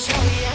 show you.